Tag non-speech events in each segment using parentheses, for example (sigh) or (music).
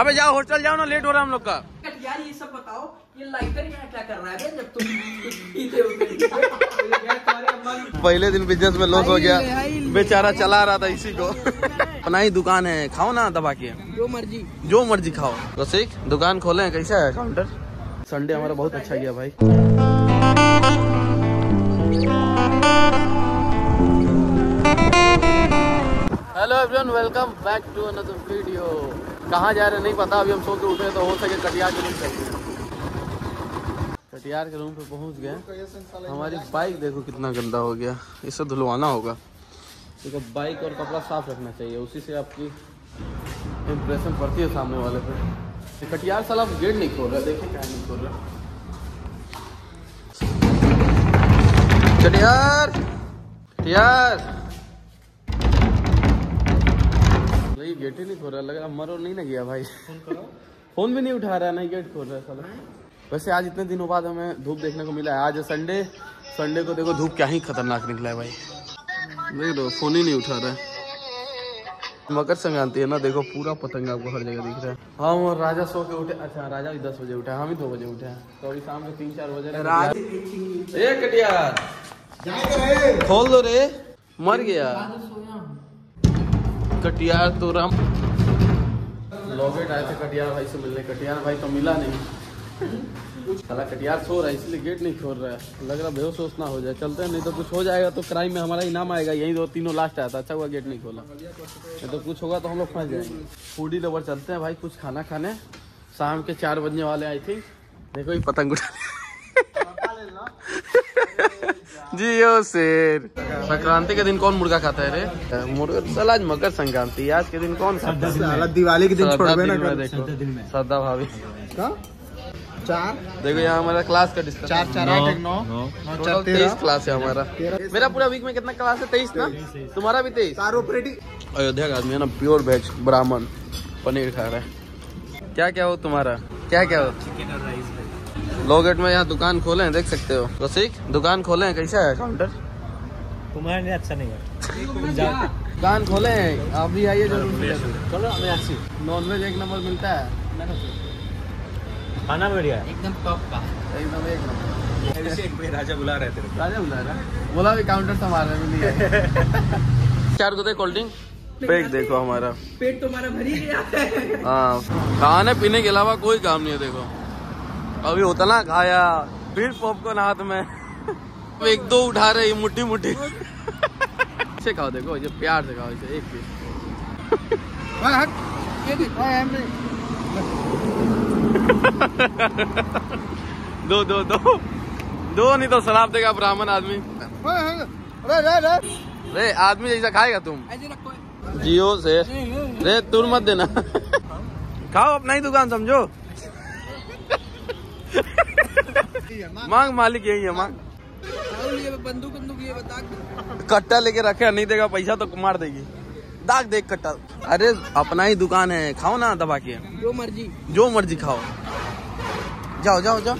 अबे जाओ होटल जाओ ना लेट हो रहा है हम लोग का। यार ये सब बताओ ये लाइटर यहाँ क्या कर रहा है जब तुम पहले दिन बिज़नेस में लॉस हो गया। बेचारा चला रहा था इसी को। (laughs) अपना ही दुकान है खाओ ना दबा के। जो मर्ज़ी। जो मर्ज़ी खाओ। रसिक दुकान खोले हैं कैसा है काउंटर संडे हमारा बहुत अच्छा गया भाई। Hello everyone welcome back to another video कहाँ जा रहे नहीं पता, अभी हम सो के उठे तो हो सके कटियार के रूम कटियार के रूम पे पहुँच गए। हमारी बाइक देखो कितना गंदा हो गया। इसे धुलवाना होगा। देखो बाइक और कपड़ा साफ़ रखना चाहिए। उसी से आपकी इम्प्रेशन पड़ती है सामने वाले पे। ये कटियार साला गेट नहीं खोल रहा। देखिए क्या नहीं खोल रहा। कटियार कटियार नहीं गेट ही नहीं खोल रहा लग रहा मरो नहीं ना गया भाई। फ़ोन भी नहीं उठा रहा नहीं गेट खोल रहा है? साला वैसे आज इतने दिनों बाद हमें धूप देखने को मिला है। आज संडे संडे को देखो धूप क्या ही खतरनाक निकला है भाई। देख लो फ़ोन ही नहीं उठा रहा है। मकर संक्रांति है ना देखो पूरा पतंग आपको हर जगह दिख रहा है। हम और राजा सो के उठे अच्छा राजा भी दस बजे उठा हम ही दो बजे उठे हैं। तो अभी शाम के तीन चार बजे खोल दो रे। मर गया। कटियार तो राम। लोगेट आए थे कटियार भाई से मिलने। कटियार भाई तो मिला नहीं। साला कटियार सो रहा है, इसलिए गेट नहीं खोल रहा है। लग रहा बेहोश होश ना हो जाए। चलते हैं, नहीं तो कुछ हो जाएगा तो क्राइम में हमारा इनाम आएगा। यही दो तीनों लास्ट आया था। अच्छा हुआ गेट नहीं खोला। नहीं तो कुछ होगा तो हम लोग फंस जाएँगे। फूडी लवर चलते हैं भाई, कुछ खाना खाने। शाम के चार बजने वाले आई थिंक देखो ये पतंग उठा जियो शेर संक्रांति के दिन कौन मुर्गा खाता है रे? मुर्गा साला आज मकर संक्रांति। आज के दिन कौन खाता है? दिवाली के दिन श्रद्धा छोड़बे ना दिन में कर। देखो। श्रद्धा भाभी। चार? देखो यहाँ हमारा क्लास का डिस्कशन चार चार आठ एक नौ। नौ। चार तेईस क्लास है हमारा। मेरा पूरा वीक में कितना क्लास है? तेईस ना? तुम्हारा भी तेईस? अयोध्या का आदमी है ना प्योर वेज ब्राह्मण पनीर खा रहा है। क्या क्या हो? तुम्हारा क्या क्या हो लोगेट में यहाँ दुकान खोले हैं देख सकते हो। रसिक दुकान खोले हैं कैसा है? काउंटर तुम्हारे लिए अच्छा नहीं है। दुकान खोले हैं आप भी आइए ज़रूर। चलो नॉन वेज एक नंबर मिलता है। खाना बढ़िया एकदम टॉप का। एकदम एक नंबर। राजा बुला रहे थे राजा बुला रहा है? बोला भी काउंटर संभाल रहे हैं चार को दे कोल्ड ड्रिंक पेट देखो हमारा। पेट तुम्हारा भर ही गया। है हाँ। खाने पीने के अलावा कोई काम नहीं है देखो। अभी उतना खाया। फिर पॉपकॉर्न हाथ में। एक दो उठा रहे मुट्ठी मुट्ठी। इसे खाओ देखो ये प्यार से खाओ इसे एक पीस है दो दो दो। दो नहीं तो शराब देगा ब्राह्मण आदमी। रे आदमी जैसा खाएगा तुम। जियो से। रे तुर मत देना। खाओ अपना ही दुकान समझो। मांग। मालिक यही है मांग। बंदूक बंदूक ये बता कट्टा लेके रखे नहीं देगा पैसा तो मार देगी। दाग देख कट्टा। अरे अपना ही दुकान है खाओ ना दबा के। जो मर्ज़ी। जो मर्ज़ी खाओ। जाओ जाओ जाओ।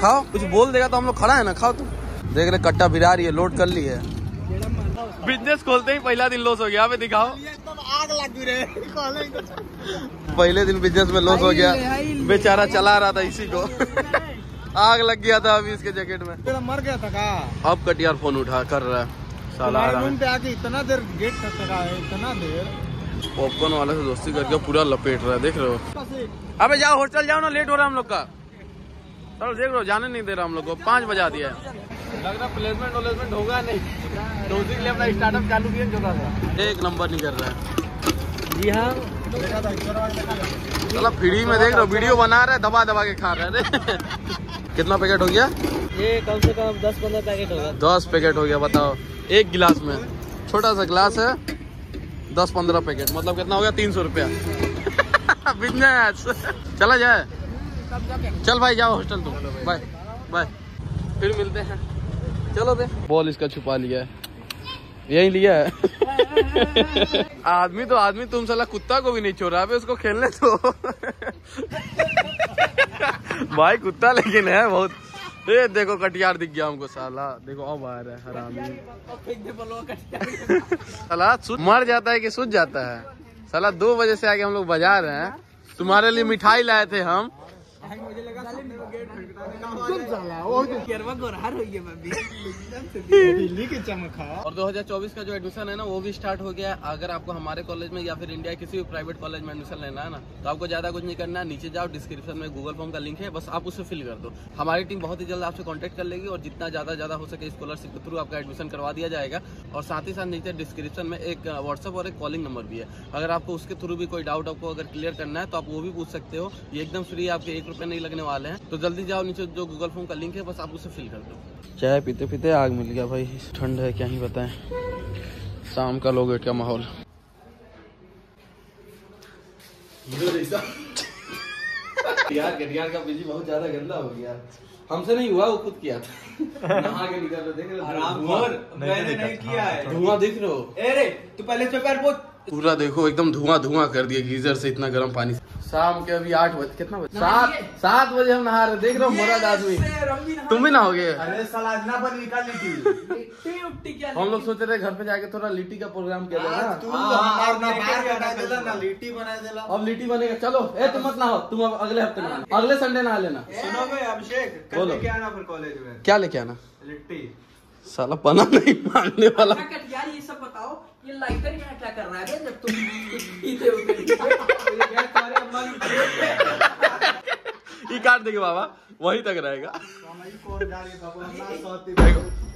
खाओ कुछ बोल देगा तो हम लोग खड़ा है ना खाओ तुम देख रहे कट्टा भिरा रही है लोड कर ली है। बिज़नेस खोलते ही पहला दिन लॉस हो गया अबे दिखाओ। आग लगी रे कॉलेज पहले दिन बिज़नेस में लॉस हो गया। बेचारा चला रहा था इसी को। आग लग गया था अभी इसके जैकेट में। तेरा मर गया था का अब कटियार फ़ोन उठा कर रहा है। साला रूम पे आके इतना देर गेट लगा है इतना देर। पॉपकॉर्न वाले से दोस्ती करके पूरा लपेट रहा है देख रहे हो? अबे जाओ होटल जाओ ना लेट हो रहा है हम लोग का। चलो देख रहे हो जाने नहीं दे रहा हम लोग को। पाँच बजा दिया है। लग रहा प्लेसमेंट वलेसमेंट होगा नहीं। तो के लिए अपना स्टार्टअप चालू किया छोटा सा एक नंबर नहीं कर रहा है। जी हाँ। चलो फ्री में देख रहे हो वीडियो बना रहा है दबा दबा के खा रहे हैं। कितना पैकेट हो गया? ये कम से कम दस पंद्रह पैकेट होगा दस पैकेट हो गया बताओ। एक गिलास में। छोटा सा गिलास है दस पंद्रह पैकेट। मतलब कितना हो गया? तीन सौ रुपया। (laughs) बिज़नेस चला जाए। चल भाई जाओ हॉस्टल तुम। बाय बाय फिर मिलते हैं। चलो दे बॉल इसका छुपा लिया है। यही लिया है। (laughs) आदमी तो आदमी तुम साला कुत्ता को भी नहीं छोड़ा उसको खेलने तो (laughs) (laughs) भाई कुत्ता लेकिन है बहुत। ये देखो कटियार दिख गया हमको, साला। देखो, अब आ रहा है, हरामी। (laughs) साला मर जाता है कि सूझ जाता है? साला, दो बजे से आके हम लोग बाज़ार हैं। तुम्हारे लिए मिठाई लाए थे हम। दिल्ली की चमक। है और 2024 का जो एडमिशन है ना वो भी स्टार्ट हो गया है। अगर आपको हमारे कॉलेज में या फिर इंडिया किसी भी प्राइवेट कॉलेज में एडमिशन लेना है ना तो आपको ज़्यादा कुछ नहीं करना है। नीचे जाओ डिस्क्रिप्शन में गूगल फॉर्म का लिंक है बस आप उसे फिल कर दो। हमारी टीम बहुत ही जल्द आपसे कॉन्टेक्ट कर लेगी और जितना ज़्यादा ज़्यादा हो सके स्कॉलरशिप के थ्रू आपका एडमिशन करवा दिया जाएगा। और साथ ही साथ नीचे डिस्क्रिप्शन में एक व्हाट्सअप और एक कॉलिंग नंबर भी है। अगर आपको उसके थ्रू भी कोई डाउट आपको अगर क्लियर करना है तो आप वो भी पूछ सकते हो। ये एकदम फ्री आपके एक रुपये नहीं लगने वाले हैं। तो जल्दी जाओ नीचे जो गूगल फॉर्म का लिंक है बस आप उसे फिल कर दो। चाय पीते पीते आग मिल गया भाई। ठंड है क्या ही बताएँ। शाम का लोग का माहौल? यार गटियार का बिज़ी बहुत ज़्यादा गंदा हो गया। हमसे नहीं हुआ वो खुद किया था। (laughs) नहा के निकल रहे देख रहे हो? आराम धुआं- कर मैंने नहीं किया है। धुआँ दिख रहे हो। अरे तू पहले से पैर पूरा देखो एकदम धुआँ धुआँ कर दिया गीजर से इतना गर्म पानी शाम के अभी आठ बजे कितना बजे? सात सात बजे हम नहा रहे देख रहे हो मरद आदमी तुम भी नहाओगे अरे साला ना बन निकाल ली हम लोग सोच रहे घर पे जाके थोड़ा लिट्टी का प्रोग्राम किया जाए ना। तू ना ना लिट्टी बना देला अब लिट्टी बनेगा। चलो ए तुम मत नहाओ तुम अब अगले हफ़्ते नहा अगले संडे नहा लेना। सुनो अभिषेक? बोलो। कल लेके आना फिर कॉलेज में? क्या लेके आना? लिट्टी। साला पना नहीं मांगने वाला। यार ये सब बताओ। ये लाइटर यहाँ क्या कर रहा है जब तुम पीते (laughs) हो ये काट देंगे बाबा वहीं तक रहेगा।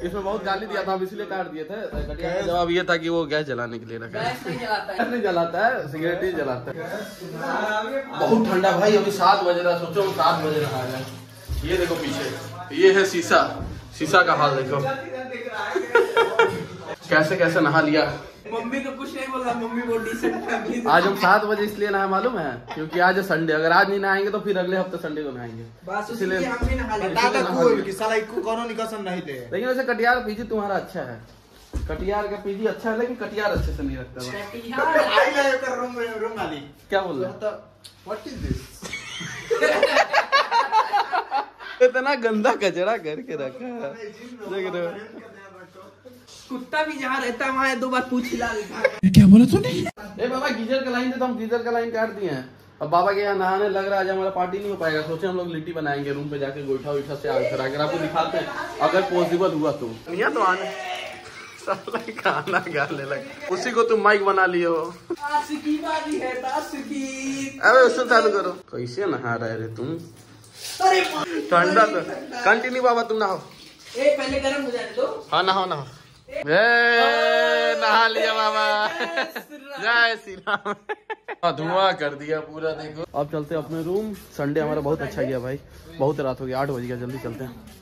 इसमें बहुत गाली दिया था हम इसलिए काट दिए थे। जवाब ये था कि वो गैस जलाने के लिए रखा है गैस नहीं जलाता है। (laughs) नहीं जलाता है सिगरेट ही जलाता है। बहुत ठंडा भाई अभी सात बज रहा है, सोचो हम सात बजे नहा जाए ये देखो पीछे ये है शीशा शीशा का हाल देखो। (laughs) कैसे कैसे नहा लिया? मम्मी तो कुछ नहीं बोल मम्मी वो डिसेंट फैमिली आज हम सात बजे इसलिए नहाए मालूम है? क्योंकि आज संडे अगर आज नहीं नहाएँगे तो फिर अगले हफ़्ते संडे को नहाएँगे। बस इसलिए- दे लेकिन वैसे कटियार पीजी तुम्हारा अच्छा है। कटियार का पीजी अच्छा है लेकिन कटियार अच्छे से नहीं रखता ना क्या बोल रहे व्हाट इज़ दिस इतना गंदा कचरा करके रखा है। देख रहे हो। कुत्ता भी जहाँ रहता है वहाँ दो बार पूछ हिला देता है। ए बाबा गीजर का लाइन दे तो हम गीजर का लाइन काट दिए हैं। अब बाबा के यहाँ नहाने लग रहा है हमारा पार्टी नहीं हो पाएगा। सोचे हम लोग लिट्टी बनाएँगे रूम पे जाके गोईठा उठा से आग करा कर आपको दिखाते हैं अगर पॉसिबल हुआ तो। यहाँ तो आने। खाना गाने लगे उसी को तुम माइक बना हो है आशिकी अबे उससे चालू करो। कैसे नहा रहे रे तुम? ठंडा तो कंटिन्यू बाबा तुम नहाओ। ए पहले गर्म हो जाने दो। हाँ नहाओ नहाओ। नहा लिया बाबा जय श्री राम हाँ, धुआँ कर दिया पूरा देखो। अब चलते हैं अपने रूम। संडे हमारा बहुत अच्छा गया भाई। बहुत रात हो गया आठ बज गया जल्दी चलते हैं।